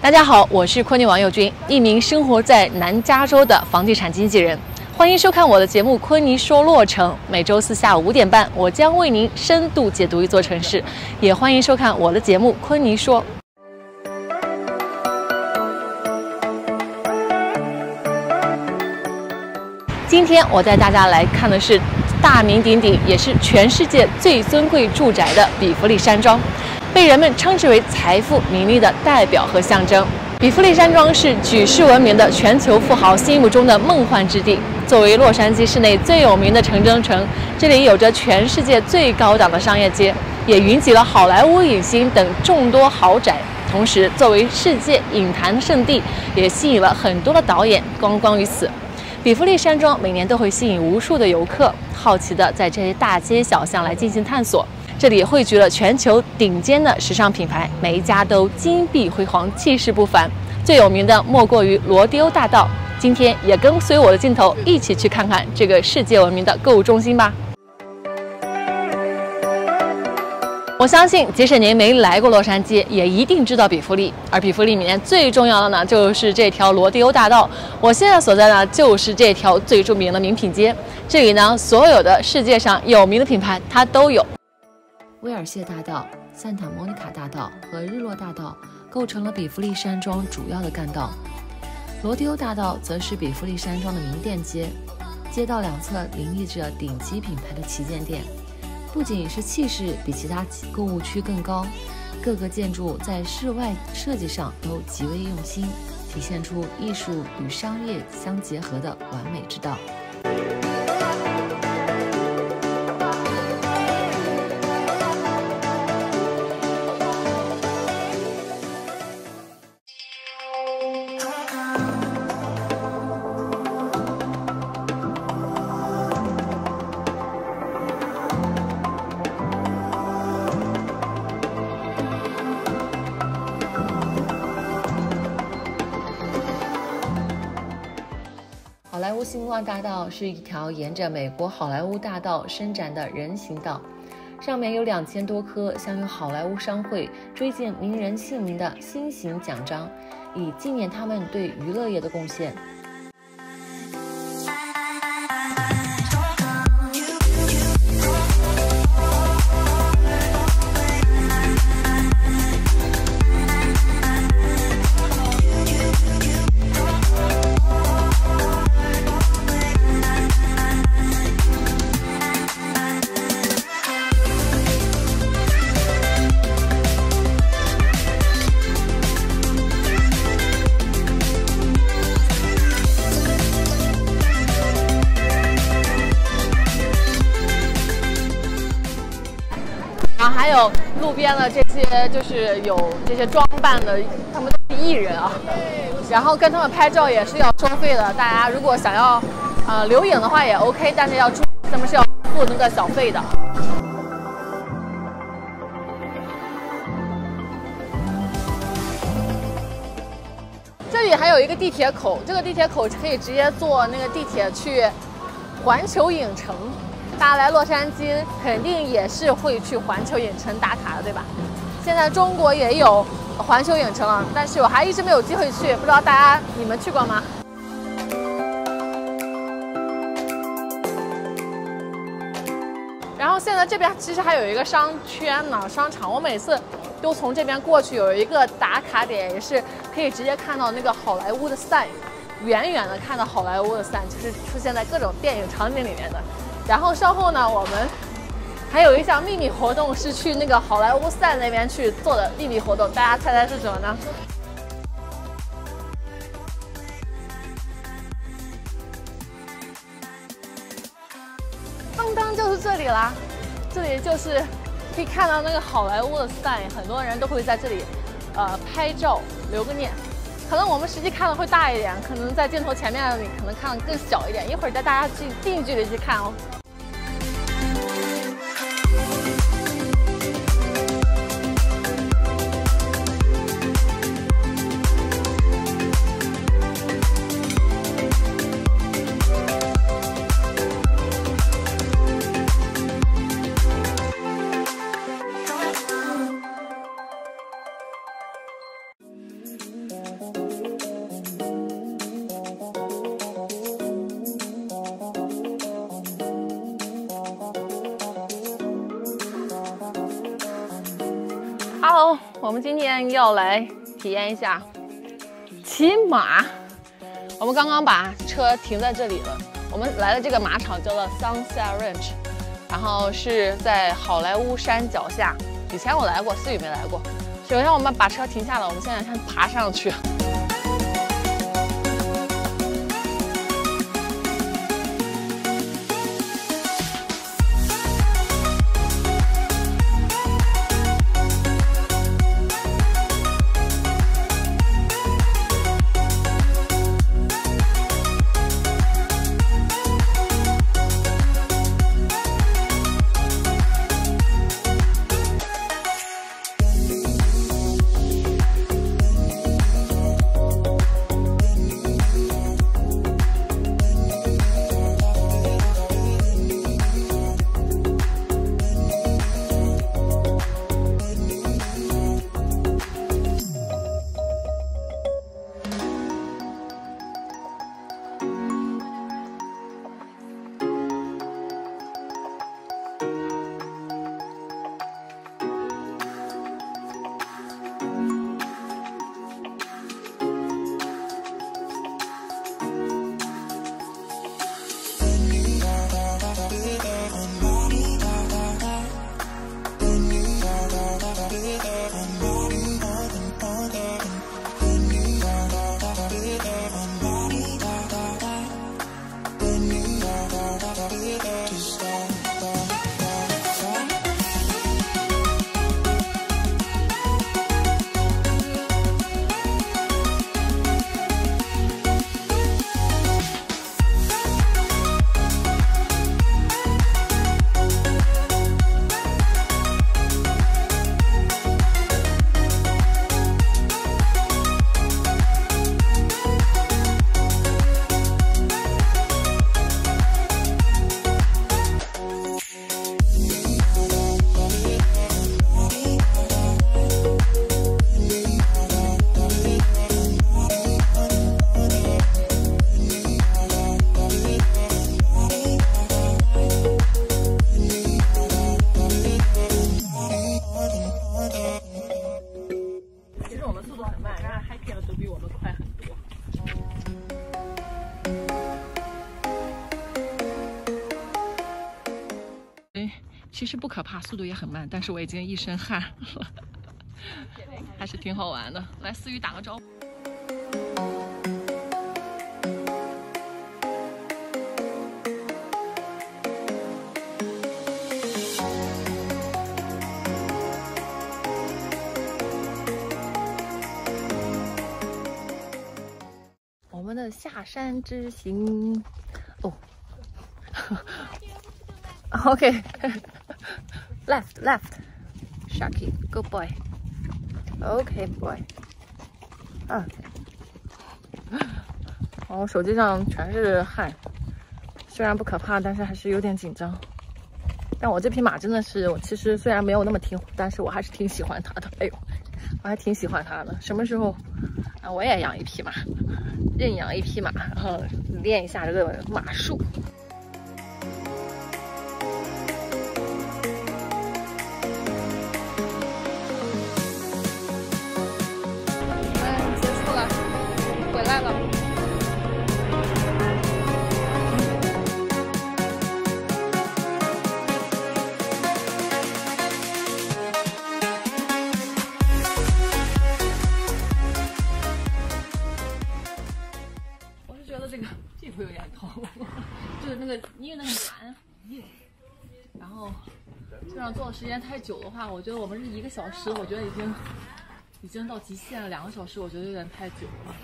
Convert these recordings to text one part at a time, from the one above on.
大家好，我是昆尼王佑军，一名生活在南加州的房地产经纪人。欢迎收看我的节目《昆尼说洛城》，每周四下午五点半，我将为您深度解读一座城市。也欢迎收看我的节目《昆尼说》。今天我带大家来看的是大名鼎鼎，也是全世界最尊贵住宅的比弗利山庄，被人们称之为财富、名利的代表和象征。比弗利山庄是举世闻名的全球富豪心目中的梦幻之地。作为洛杉矶市内最有名的城中城，这里有着全世界最高档的商业街，也云集了好莱坞影星等众多豪宅。同时，作为世界影坛圣地，也吸引了很多的导演观光于此。比弗利山庄每年都会吸引无数的游客，好奇的在这些大街小巷来进行探索。这里汇聚了全球顶尖的时尚品牌，每一家都金碧辉煌，气势不凡。最有名的莫过于罗迪欧大道。今天也跟随我的镜头一起去看看这个世界闻名的购物中心吧。我相信，即使您没来过洛杉矶，也一定知道比弗利。而比弗利里面最重要的呢，就是这条罗迪欧大道。我现在所在呢，就是这条最著名的名品街。这里呢，所有的世界上有名的品牌它都有。威尔谢大道、散塔莫尼卡大道和日落大道构成了比弗利山庄主要的干道，罗迪欧大道则是比弗利山庄的名店街，街道两侧林立着顶级品牌的旗舰店，不仅是气势比其他购物区更高，各个建筑在室外设计上都极为用心，体现出艺术与商业相结合的完美之道。星光大道是一条沿着美国好莱坞大道伸展的人行道，上面有两千多颗镶有好莱坞商会追荐名人姓名的心形奖章，以纪念他们对娱乐业的贡献。路边的这些，就是有这些装扮的，他们都是艺人啊。然后跟他们拍照也是要收费的，大家如果想要呃留影的话也 OK，但是要注意他们是要付那个小费的。这里还有一个地铁口，这个地铁口可以直接坐那个地铁去环球影城。大家来洛杉矶肯定也是会去环球影城打卡的，对吧？现在中国也有环球影城了，但是我还一直没有机会去，不知道大家你们去过吗？然后现在这边其实还有一个商圈呢，商场，我每次都从这边过去，有一个打卡点，也是可以直接看到那个好莱坞的 sign，远远的看到好莱坞的 sign，就是出现在各种电影场景里面的。然后稍后呢，我们还有一项秘密活动是去那个好莱坞赛那边去做的秘密活动，大家猜猜是什么呢？当当就是这里啦，这里就是可以看到那个好莱坞的赛，很多人都会在这里呃拍照留个念。可能我们实际看的会大一点，可能在镜头前面你可能看的更小一点，一会儿带大家近近距离去看哦。我们今天要来体验一下骑马。我们刚刚把车停在这里了。我们来的这个马场叫做 Sunset Ranch，然后是在好莱坞山脚下。以前我来过，思雨没来过。首先我们把车停下了，我们现在先爬上去。其实不可怕，速度也很慢，但是我已经一身汗了，还是挺好玩的。来，思雨打个招呼。们的下山之行，哦。OK。Left, left, Sharky, good boy. OK, boy. 啊，我手机上全是汗，虽然不可怕，但是还是有点紧张。但我这匹马真的是，我其实虽然没有那么听话，但是我还是挺喜欢它的。哎呦，我还挺喜欢它的。什么时候啊，我也养一匹马，认养一匹马，然后练一下这个马术。间太久的话，我觉得我们是一个小时，我觉得已经已经到极限了。两个小时我觉得有点太久了。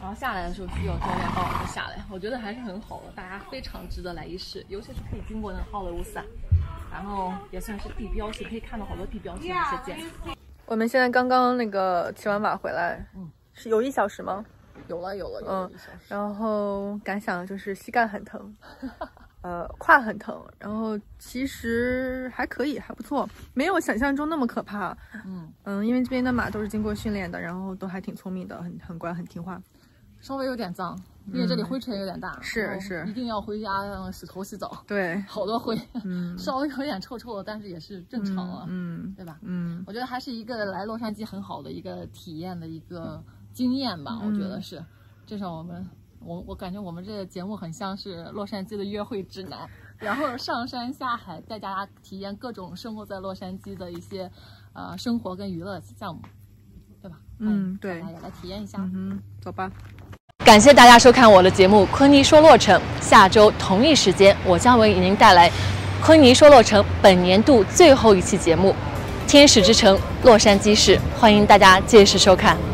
然后下来的时候需要教练帮我们下来，我觉得还是很好的，大家非常值得来一试，尤其是可以经过那个好莱坞伞，然后也算是地标性，可以看到好多地标性的一些建筑。我们现在刚刚那个骑完马回来，嗯，是有一小时吗？有了有了，嗯，然后感想就是膝盖很疼，呃，胯很疼，然后其实还可以，还不错，没有想象中那么可怕。嗯嗯，因为这边的马都是经过训练的，然后都还挺聪明的，很很乖，很听话。稍微有点脏，因为这里灰尘有点大，是是，一定要回家洗头洗澡。对，好多灰，嗯，稍微有点臭臭的，但是也是正常了，嗯，对吧？嗯，我觉得还是一个来洛杉矶很好的一个体验的一个经验吧。我觉得是，至少我们，我我感觉我们这个节目很像是洛杉矶的约会指南，然后上山下海带大家体验各种生活在洛杉矶的一些呃生活跟娱乐项目，对吧？嗯，对，大家来体验一下。嗯，走吧。感谢大家收看我的节目《昆尼说洛城》，下周同一时间，我将为您带来《昆尼说洛城》本年度最后一期节目。天使之城，洛杉矶市，欢迎大家届时收看。